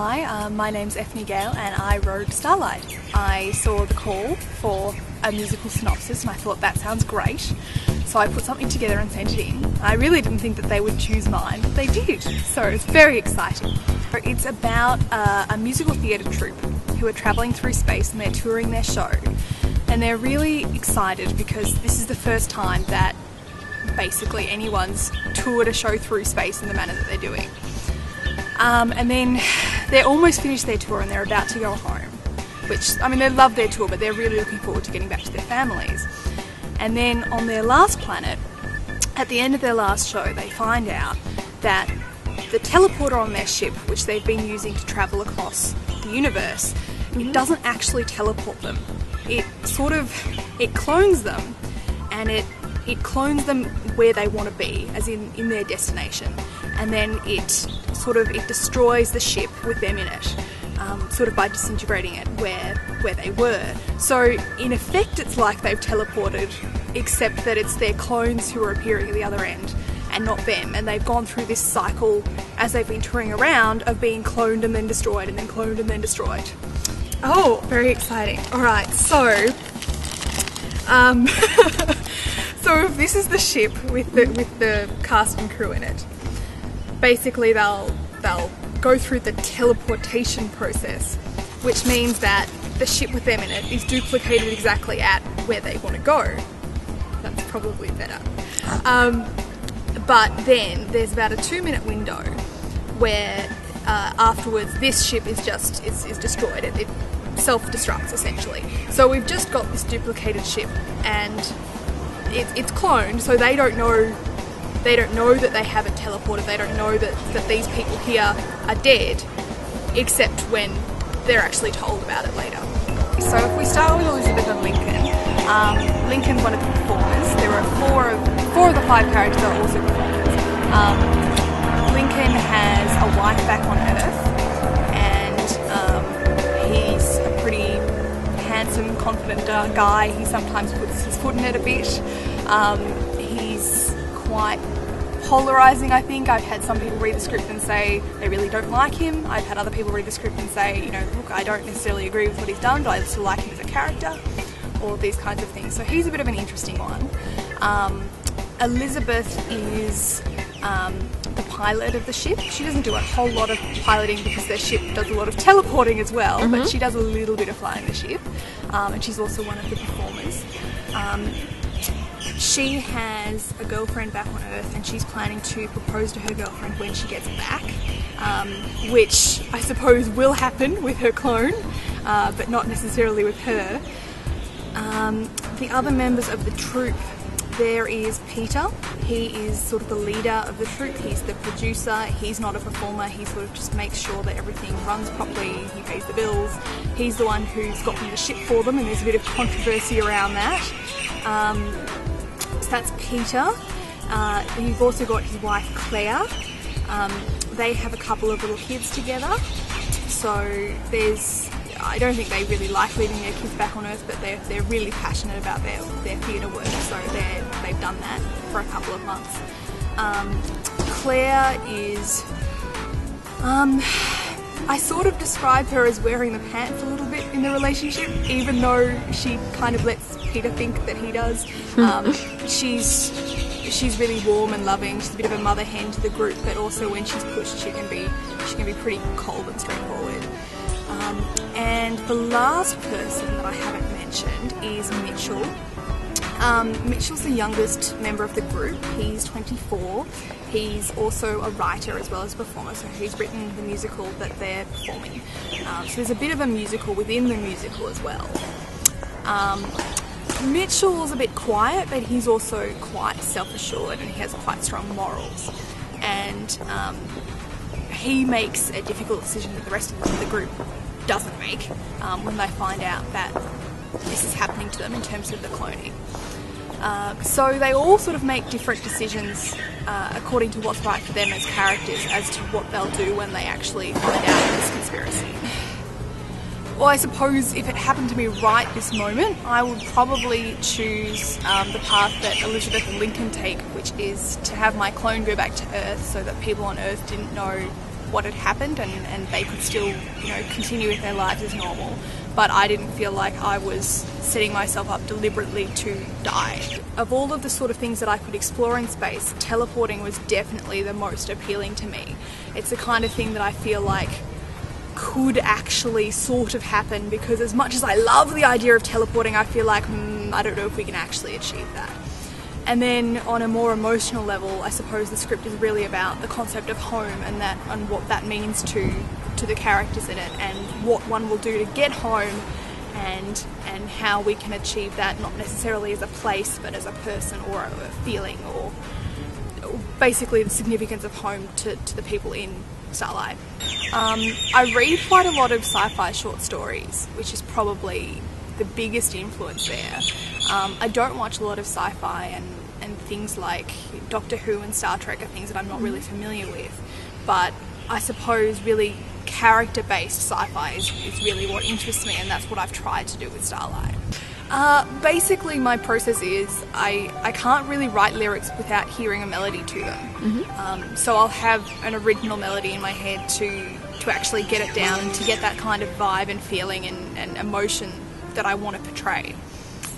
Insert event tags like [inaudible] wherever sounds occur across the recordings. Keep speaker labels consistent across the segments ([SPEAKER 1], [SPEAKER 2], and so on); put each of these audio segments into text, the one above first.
[SPEAKER 1] Hi, um, my name's Ephiny Gale and I wrote Starlight. I saw the call for a musical synopsis and I thought that sounds great. So I put something together and sent it in. I really didn't think that they would choose mine, but they did. So it's very exciting. It's about uh, a musical theatre troupe who are travelling through space and they're touring their show. And they're really excited because this is the first time that basically anyone's toured a show through space in the manner that they're doing. Um, and then they're almost finished their tour and they're about to go home. Which, I mean, they love their tour, but they're really looking forward to getting back to their families. And then on their last planet, at the end of their last show, they find out that the teleporter on their ship, which they've been using to travel across the universe, it mm-hmm. doesn't actually teleport them. It sort of it clones them, and it it clones them where they want to be, as in in their destination, and then it sort of it destroys the ship with them in it, um, sort of by disintegrating it where where they were. So in effect, it's like they've teleported, except that it's their clones who are appearing at the other end and not them. And they've gone through this cycle as they've been touring around of being cloned and then destroyed and then cloned and then destroyed. Oh, very exciting. All right, so um, [laughs] so this is the ship with the with the cast and crew in it, basically they'll they'll go through the teleportation process, which means that the ship with them in it is duplicated exactly at where they want to go. That's probably better. Um, but then there's about a two minute window where uh, afterwards this ship is just is, is destroyed. It, it self destructs essentially. So we've just got this duplicated ship and it, it's cloned, so they don't know they don't know that they haven't teleported. They don't know that that these people here are dead, except when they're actually told about it later. So if we start with Elizabeth and Lincoln, um, Lincoln's one of the performers. There are four of four of the five characters are also performers. Um, Lincoln has a wife back on Earth, and um, he's a pretty handsome, confident uh, guy. He sometimes puts his foot in it a bit. Um, quite polarizing, I think. I've had some people read the script and say they really don't like him. I've had other people read the script and say, you know, look, I don't necessarily agree with what he's done, but I still like him as a character. All these kinds of things. So he's a bit of an interesting one. Um, Elizabeth is um, the pilot of the ship. She doesn't do a whole lot of piloting because their ship does a lot of teleporting as well, but she does a little bit of flying the ship, um, and she's also one of the performers. She has a girlfriend back on Earth, and she's planning to propose to her girlfriend when she gets back, um, which I suppose will happen with her clone, uh, but not necessarily with her. Um, the other members of the troupe, there is Peter. He is sort of the leader of the troupe. He's the producer. He's not a performer. He sort of just makes sure that everything runs properly. He pays the bills. He's the one who's gotten the ship for them, and there's a bit of controversy around that. Um, that's Peter. Uh, you've also got his wife Claire. Um, they have a couple of little kids together. So there's, I don't think they really like leaving their kids back on Earth, but they're, they're really passionate about their, their theatre work. So they've done that for a couple of months. Um, Claire is, um, I sort of describe her as wearing the pants a little bit in the relationship, even though she kind of lets Peter think that he does. [laughs] Um, she's she's really warm and loving. She's a bit of a mother hen to the group, but also when she's pushed, she can be she can be pretty cold and straightforward. Um, and the last person that I haven't mentioned is Mitchell. Um, Mitchell's the youngest member of the group. He's 24. He's also a writer as well as a performer, so he's written the musical that they're performing. Um, so there's a bit of a musical within the musical as well. Um, Mitchell's a bit quiet, but he's also quite self-assured and he has quite strong morals. And um, he makes a difficult decision that the rest of the group doesn't make um, when they find out that this is happening to them in terms of the cloning. Uh, so they all sort of make different decisions uh, according to what's right for them as characters as to what they'll do when they actually find out this conspiracy. Well, I suppose if it happened to me right this moment, I would probably choose um, the path that Elizabeth and Lincoln take, which is to have my clone go back to Earth so that people on Earth didn't know what had happened and, and they could still, you know, continue with their lives as normal. But I didn't feel like I was setting myself up deliberately to die. Of all of the sort of things that I could explore in space, teleporting was definitely the most appealing to me. It's the kind of thing that I feel like could actually sort of happen because as much as I love the idea of teleporting, I feel like mm, I don't know if we can actually achieve that. And then on a more emotional level, I suppose the script is really about the concept of home and that and what that means to to the characters in it and what one will do to get home and and how we can achieve that not necessarily as a place but as a person or a feeling or basically the significance of home to, to the people in Starlight. Um, I read quite a lot of sci-fi short stories, which is probably the biggest influence there. Um, I don't watch a lot of sci-fi and, and things like Doctor Who and Star Trek are things that I'm not really familiar with, but I suppose really character-based sci-fi is, is really what interests me and that's what I've tried to do with Starlight. Uh, basically, my process is I, I can't really write lyrics without hearing a melody to them. Mm-hmm. Um, so I'll have an original melody in my head to to actually get it down and to get that kind of vibe and feeling and, and emotion that I want to portray.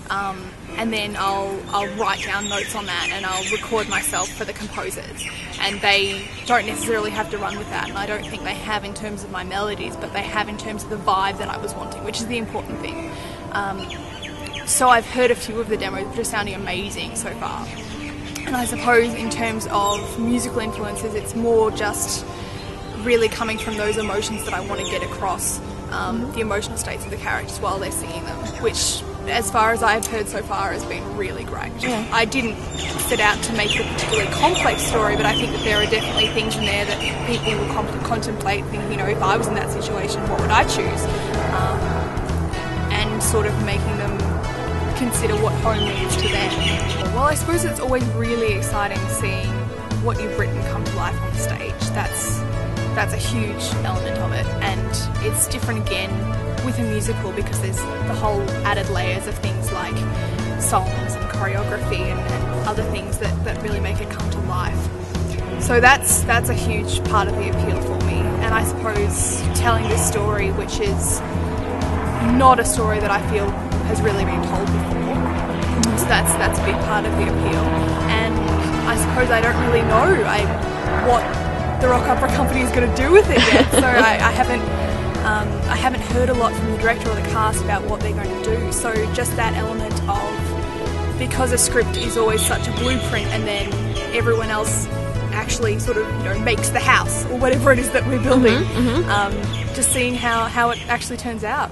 [SPEAKER 1] Um, and then I'll I'll write down notes on that and I'll record myself for the composers. And they don't necessarily have to run with that, and I don't think they have in terms of my melodies, but they have in terms of the vibe that I was wanting, which is the important thing. Um, so I've heard a few of the demos, which are sounding amazing so far. And I suppose in terms of musical influences, it's more just really coming from those emotions that I want to get across, um, the emotional states of the characters while they're singing them, which, as far as I've heard so far, has been really great.
[SPEAKER 2] Yeah.
[SPEAKER 1] I didn't set out to make a particularly complex story, but I think that there are definitely things in there that people will com- contemplate, thinking, you know, if I was in that situation, what would I choose? Um, and sort of making them consider what home means to them. Well, I suppose it's always really exciting seeing what you've written come to life on stage. That's that's a huge element of it, and it's different again with a musical because there's the whole added layers of things like songs and choreography and, and other things that, that really make it come to life. So that's that's a huge part of the appeal for me, and I suppose telling this story, which is not a story that I feel has really been told before. So that's that's a big part of the appeal. And I suppose I don't really know I, what the Rock Opera Company is going to do with it yet. [laughs] So I, I haven't um, I haven't heard a lot from the director or the cast about what they're going to do. So just that element of because a script is always such a blueprint, and then everyone else actually sort of you know makes the house or whatever it is that we're building. Um, just seeing how how it actually turns out.